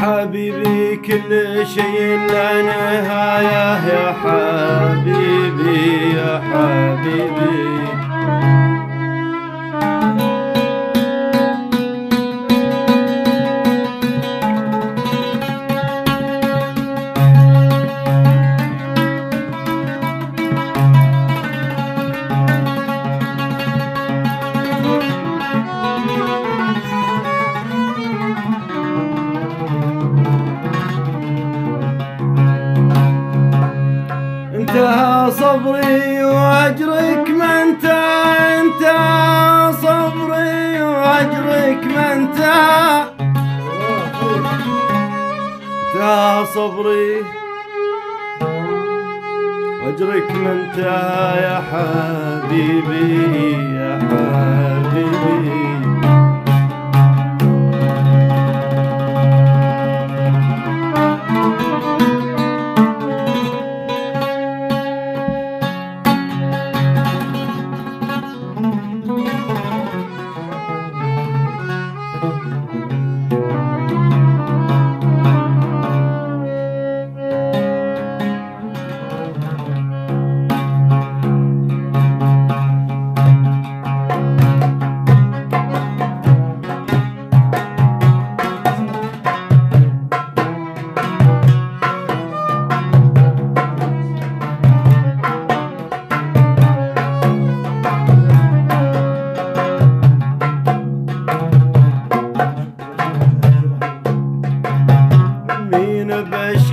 حبيبي كل شيء له يا حبيبي يا حبيبي. صبري وأجرك ما أنت أنت صبري وأجرك ما أنت. أنت صبري وأجرك ما أنت يا حبيبي يا حبيبي. beş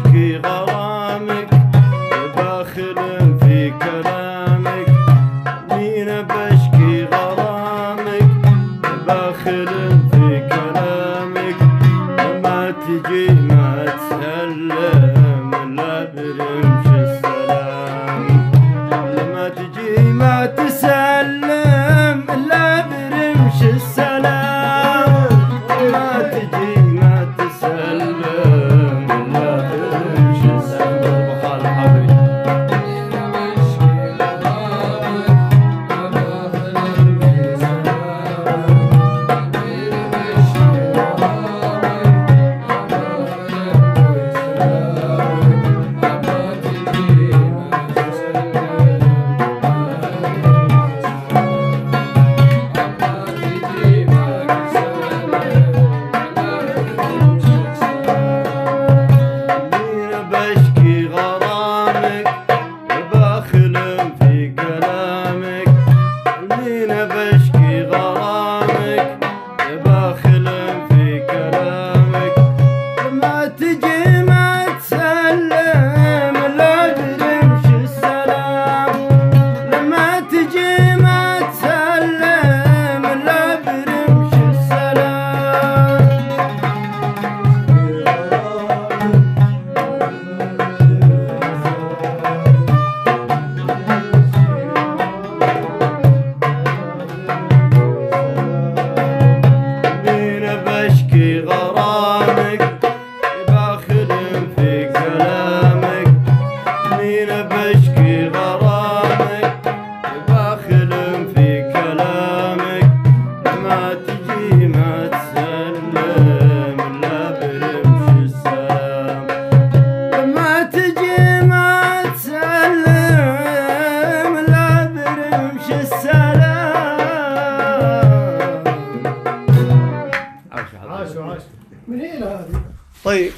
はい。